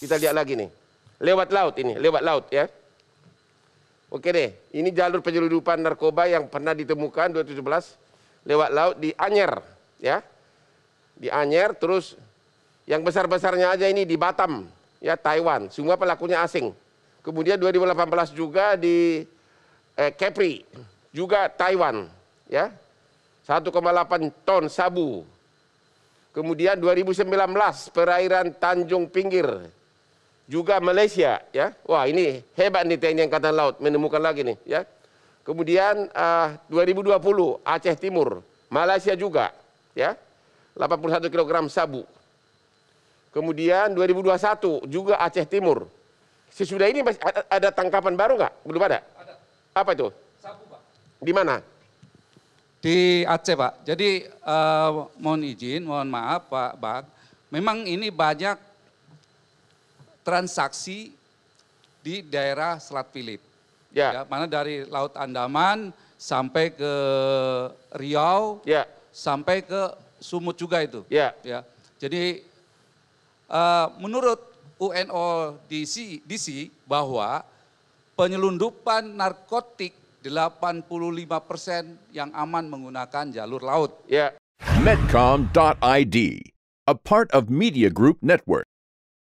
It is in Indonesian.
Kita lihat lagi nih. Lewat laut ini, lewat laut ya. Oke deh, ini jalur penyeludupan narkoba yang pernah ditemukan 2017 lewat laut di Anyer ya. Di Anyer terus yang besar-besarnya aja ini di Batam ya Taiwan, semua pelakunya asing. Kemudian 2018 juga di eh, Kepri juga Taiwan ya. 1,8 ton sabu. Kemudian 2019 perairan Tanjung Pinggir juga Malaysia ya. Wah, ini hebat nih TNI Angkatan Laut menemukan lagi nih ya. Kemudian uh, 2020 Aceh Timur, Malaysia juga ya. 81 kg sabu. Kemudian 2021 juga Aceh Timur. Sesudah ini masih ada, ada tangkapan baru nggak? Belum ada? Ada. Apa itu? Sabu, Pak. Di mana? Di Aceh, Pak. Jadi uh, mohon izin, mohon maaf Pak Bag. Memang ini banyak transaksi di daerah Selat Philip. Ya. ya. Mana dari Laut Andaman sampai ke Riau, ya. sampai ke Sumut juga itu. Ya. ya. Jadi uh, menurut UNO DC, DC bahwa penyelundupan narkotik 85 persen yang aman menggunakan jalur laut. Ya. Medcom.id, a part of Media Group Network.